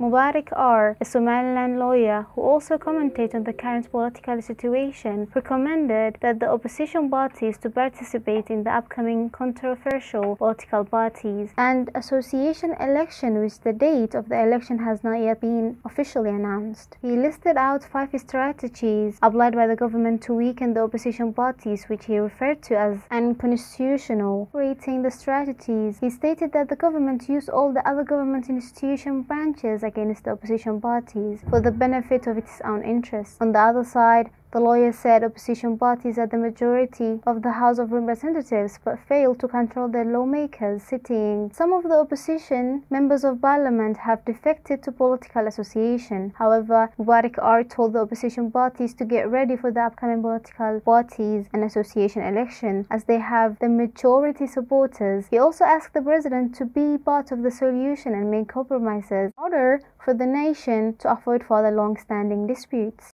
Mubarak R, a Somaliland lawyer who also commented on the current political situation, recommended that the opposition parties to participate in the upcoming controversial political parties and association election which the date of the election has not yet been officially announced. He listed out five strategies applied by the government to weaken the opposition parties which he referred to as unconstitutional. Rating the strategies, he stated that the government used all the other government institution branches against the opposition parties for the benefit of its own interests. On the other side, the lawyer said opposition parties are the majority of the House of Representatives but failed to control the lawmakers sitting. Some of the opposition members of parliament have defected to political association. However, Mubarak R told the opposition parties to get ready for the upcoming political parties and association election as they have the majority supporters. He also asked the president to be part of the solution and make compromises in order for the nation to avoid further long-standing disputes.